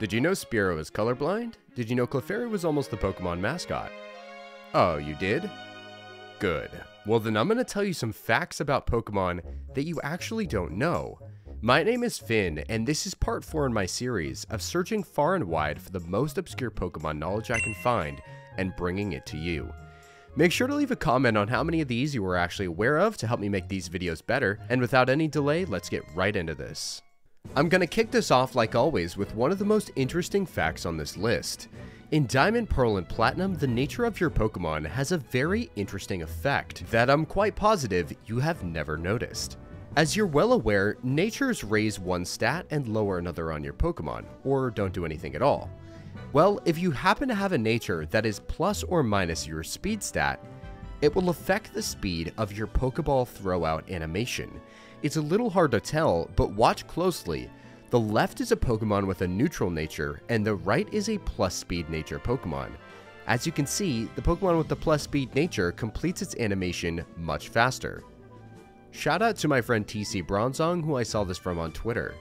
Did you know Spearow is colorblind? Did you know Clefairy was almost the Pokemon mascot? Oh, you did? Good. Well then I'm going to tell you some facts about Pokemon that you actually don't know. My name is Phin, and this is part 4 in my series of searching far and wide for the most obscure Pokemon knowledge I can find and bringing it to you. Make sure to leave a comment on how many of these you were actually aware of to help me make these videos better, and without any delay, let's get right into this. I'm gonna kick this off like always with one of the most interesting facts on this list. In Diamond, Pearl, and Platinum, the nature of your Pokemon has a very interesting effect that I'm quite positive you have never noticed. As you're well aware, natures raise one stat and lower another on your Pokemon, or don't do anything at all. Well, if you happen to have a nature that is plus or minus your speed stat, it will affect the speed of your Pokeball throwout animation. It's a little hard to tell, but watch closely. The left is a Pokemon with a neutral nature, and the right is a plus speed nature Pokemon. As you can see, the Pokemon with the plus speed nature completes its animation much faster. Shout out to my friend TC Bronzong who I saw this from on Twitter.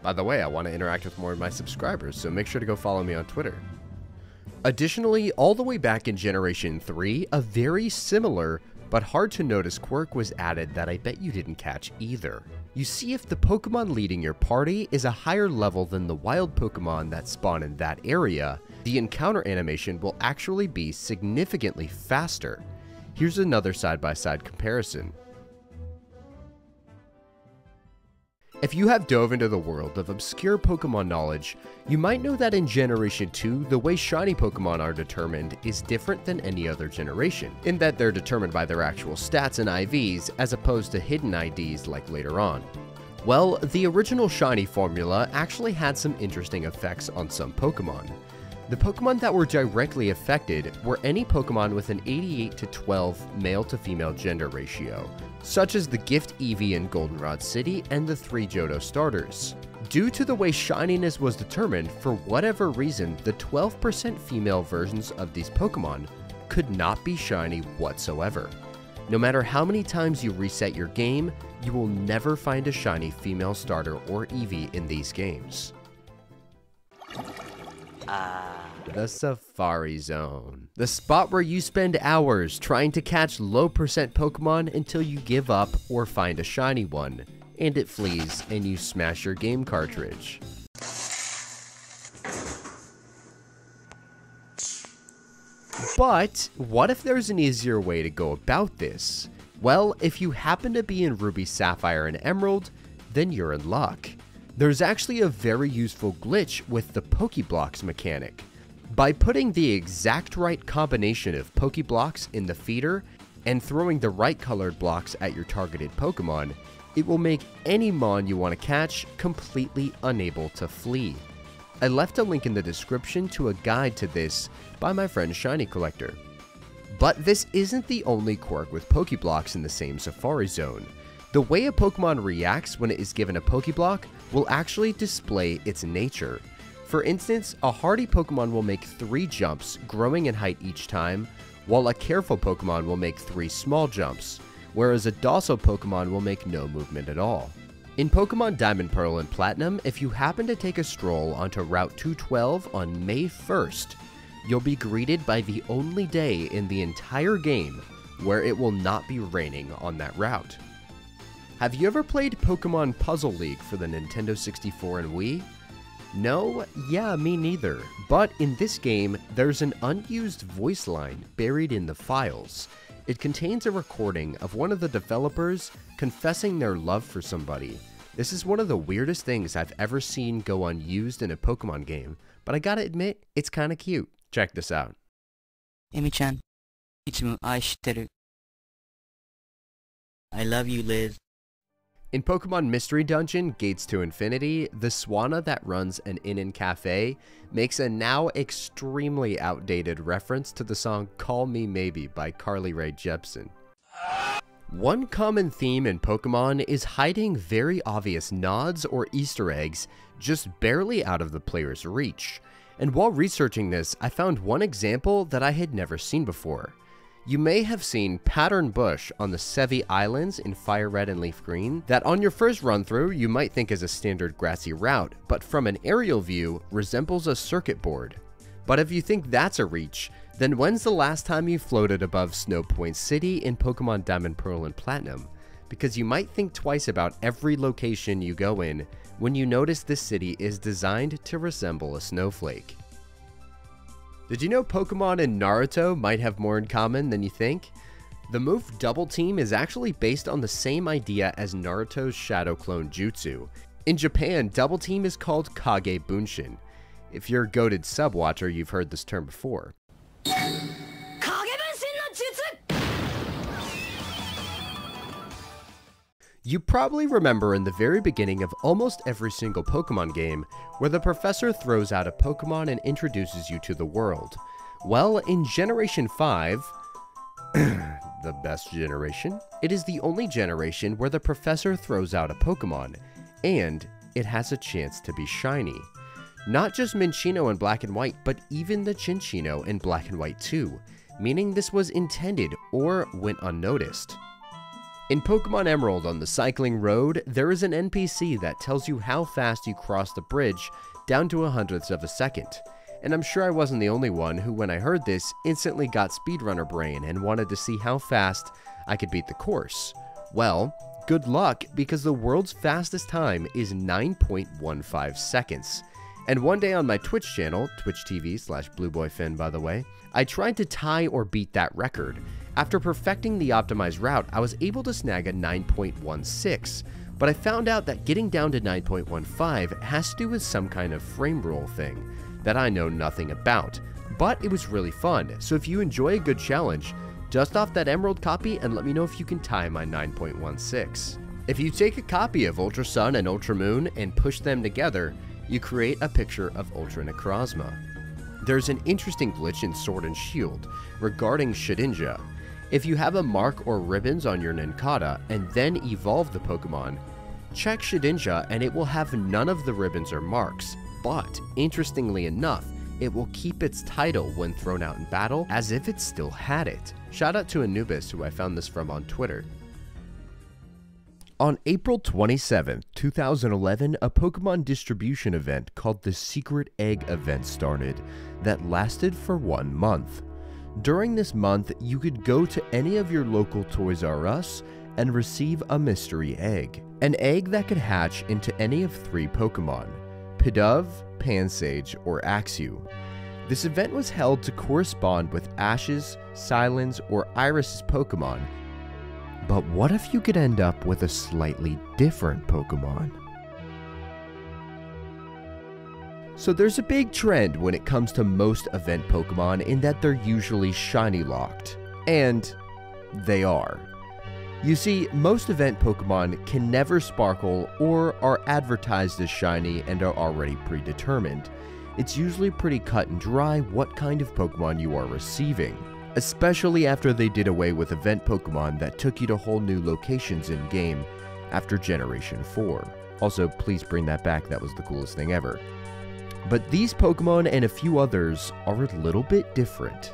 By the way, I want to interact with more of my subscribers, so make sure to go follow me on Twitter. Additionally, all the way back in Generation 3, a very similar but hard to notice quirk was added that I bet you didn't catch either. You see if the Pokemon leading your party is a higher level than the wild Pokemon that spawn in that area, the encounter animation will actually be significantly faster. Here's another side-by-side -side comparison. If you have dove into the world of obscure Pokemon knowledge, you might know that in Generation 2, the way shiny Pokemon are determined is different than any other generation, in that they're determined by their actual stats and IVs as opposed to hidden IDs like later on. Well, the original shiny formula actually had some interesting effects on some Pokemon. The Pokemon that were directly affected were any Pokemon with an 88 to 12 male to female gender ratio, such as the Gift Eevee in Goldenrod City and the three Johto starters. Due to the way shininess was determined, for whatever reason, the 12% female versions of these Pokemon could not be shiny whatsoever. No matter how many times you reset your game, you will never find a shiny female starter or Eevee in these games. The Safari Zone. The spot where you spend hours trying to catch low percent Pokemon until you give up or find a shiny one, and it flees and you smash your game cartridge. But, what if there's an easier way to go about this? Well, if you happen to be in Ruby, Sapphire, and Emerald, then you're in luck. There's actually a very useful glitch with the Pokeblocks mechanic. By putting the exact right combination of Pokeblocks in the feeder and throwing the right colored blocks at your targeted Pokemon, it will make any Mon you want to catch completely unable to flee. I left a link in the description to a guide to this by my friend Shiny Collector. But this isn't the only quirk with Pokeblocks in the same Safari Zone. The way a Pokemon reacts when it is given a Pokeblock will actually display its nature. For instance, a hardy Pokemon will make 3 jumps, growing in height each time, while a careful Pokemon will make 3 small jumps, whereas a docile Pokemon will make no movement at all. In Pokemon Diamond, Pearl, and Platinum, if you happen to take a stroll onto Route 212 on May 1st, you'll be greeted by the only day in the entire game where it will not be raining on that route. Have you ever played Pokemon Puzzle League for the Nintendo 64 and Wii? No? Yeah, me neither. But in this game, there's an unused voice line buried in the files. It contains a recording of one of the developers confessing their love for somebody. This is one of the weirdest things I've ever seen go unused in a Pokemon game, but I gotta admit, it's kinda cute. Check this out. Emi-chan, I love you, Liz. In Pokemon Mystery Dungeon Gates to Infinity, the Swanna that runs an inn and cafe makes a now extremely outdated reference to the song Call Me Maybe by Carly Rae Jepsen. One common theme in Pokemon is hiding very obvious nods or Easter eggs just barely out of the player's reach. And while researching this, I found one example that I had never seen before. You may have seen Pattern Bush on the Sevii Islands in Fire Red and Leaf Green that on your first run through you might think is a standard grassy route, but from an aerial view resembles a circuit board. But if you think that's a reach, then when's the last time you floated above Snowpoint City in Pokemon Diamond, Pearl, and Platinum? Because you might think twice about every location you go in when you notice this city is designed to resemble a snowflake. Did you know Pokemon and Naruto might have more in common than you think? The move Double Team is actually based on the same idea as Naruto's Shadow Clone Jutsu. In Japan, Double Team is called Kage Bunshin. If you're a goaded sub-watcher, you've heard this term before. You probably remember in the very beginning of almost every single Pokemon game where the professor throws out a Pokemon and introduces you to the world. Well, in Generation 5, the best generation, it is the only generation where the professor throws out a Pokemon, and it has a chance to be shiny. Not just Minccino in black and white, but even the Chinchino in black and white too, meaning this was intended or went unnoticed. In Pokemon Emerald on the Cycling Road, there is an NPC that tells you how fast you cross the bridge down to a hundredths of a second. And I'm sure I wasn't the only one who, when I heard this, instantly got speedrunner brain and wanted to see how fast I could beat the course. Well, good luck because the world's fastest time is 9.15 seconds. And one day on my Twitch channel, Twitch TV slash BlueBoyPhin by the way, I tried to tie or beat that record. After perfecting the optimized route, I was able to snag a 9.16, but I found out that getting down to 9.15 has to do with some kind of frame rule thing that I know nothing about. But it was really fun, so if you enjoy a good challenge, dust off that Emerald copy and let me know if you can tie my 9.16. If you take a copy of Ultra Sun and Ultra Moon and push them together, you create a picture of Ultra Necrozma. There's an interesting glitch in Sword and Shield regarding Shedinja. If you have a mark or ribbons on your Nincada and then evolve the Pokemon, check Shedinja and it will have none of the ribbons or marks, but interestingly enough, it will keep its title when thrown out in battle as if it still had it. Shout out to Anubis who I found this from on Twitter. On April 27, 2011, a Pokemon distribution event called the Secret Egg event started that lasted for one month. During this month, you could go to any of your local Toys R Us and receive a mystery egg. An egg that could hatch into any of three Pokemon, Pidove, Pansage, or Axew. This event was held to correspond with Ash's, Cilan's, or Iris's Pokemon but what if you could end up with a slightly different Pokemon? So there's a big trend when it comes to most event Pokemon in that they're usually shiny locked. And they are. You see, most event Pokemon can never sparkle or are advertised as shiny and are already predetermined. It's usually pretty cut and dry what kind of Pokemon you are receiving especially after they did away with event Pokemon that took you to whole new locations in game after Generation 4. Also, please bring that back, that was the coolest thing ever. But these Pokemon and a few others are a little bit different.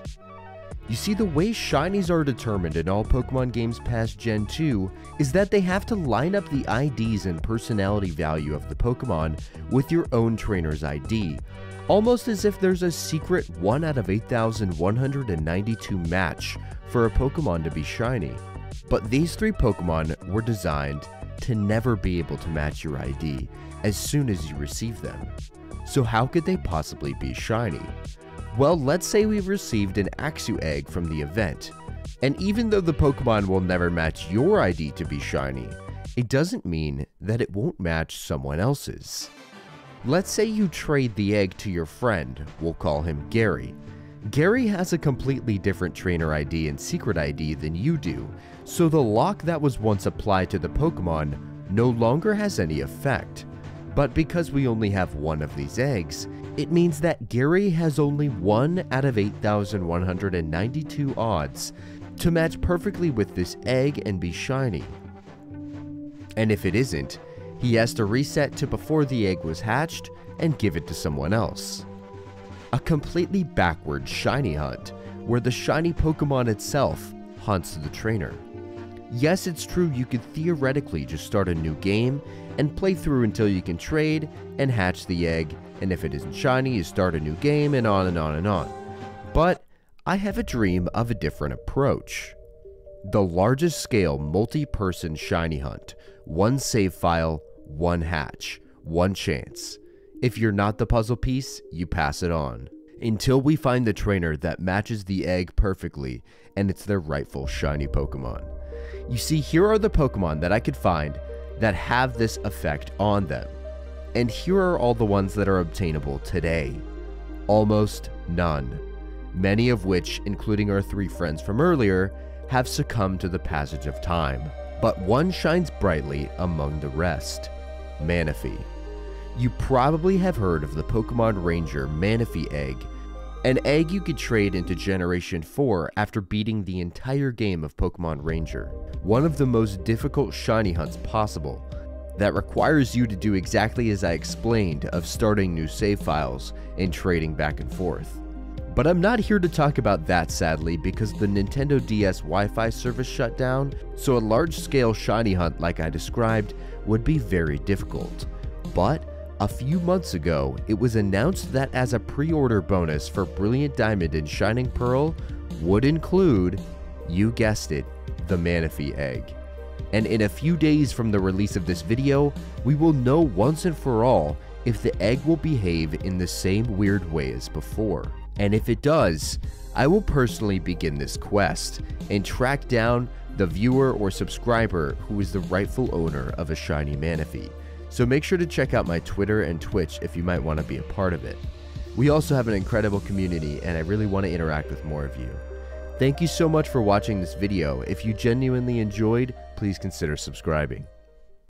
You see, the way shinies are determined in all Pokemon games past Gen 2 is that they have to line up the IDs and personality value of the Pokemon with your own trainer's ID, almost as if there's a secret 1 out of 8,192 match for a Pokemon to be shiny. But these three Pokemon were designed to never be able to match your ID as soon as you receive them. So how could they possibly be shiny? Well, let's say we've received an Axew egg from the event, and even though the Pokemon will never match your ID to be shiny, it doesn't mean that it won't match someone else's. Let's say you trade the egg to your friend, we'll call him Gary. Gary has a completely different trainer ID and secret ID than you do, so the lock that was once applied to the Pokemon no longer has any effect. But because we only have one of these eggs, it means that Gary has only 1 out of 8,192 odds to match perfectly with this egg and be shiny. And if it isn't, he has to reset to before the egg was hatched and give it to someone else. A completely backward shiny hunt, where the shiny Pokemon itself hunts the trainer. Yes, it's true you could theoretically just start a new game and play through until you can trade and hatch the egg, and if it isn't shiny, you start a new game and on and on and on. But I have a dream of a different approach. The largest scale multi person shiny hunt, one save file, one hatch, one chance. If you're not the puzzle piece, you pass it on. Until we find the trainer that matches the egg perfectly and it's their rightful shiny Pokemon. You see, here are the Pokemon that I could find that have this effect on them. And here are all the ones that are obtainable today. Almost none. Many of which, including our three friends from earlier, have succumbed to the passage of time. But one shines brightly among the rest Manaphy. You probably have heard of the Pokemon Ranger Manaphy egg an egg you could trade into Generation 4 after beating the entire game of Pokemon Ranger. One of the most difficult shiny hunts possible that requires you to do exactly as I explained of starting new save files and trading back and forth. But I'm not here to talk about that sadly because the Nintendo DS Wi-Fi service shut down, so a large-scale shiny hunt like I described would be very difficult. But a few months ago, it was announced that as a pre-order bonus for Brilliant Diamond and Shining Pearl would include, you guessed it, the Manaphy egg. And in a few days from the release of this video, we will know once and for all if the egg will behave in the same weird way as before. And if it does, I will personally begin this quest and track down the viewer or subscriber who is the rightful owner of a shiny Manaphy. So make sure to check out my Twitter and Twitch if you might want to be a part of it. We also have an incredible community and I really want to interact with more of you. Thank you so much for watching this video. If you genuinely enjoyed, please consider subscribing.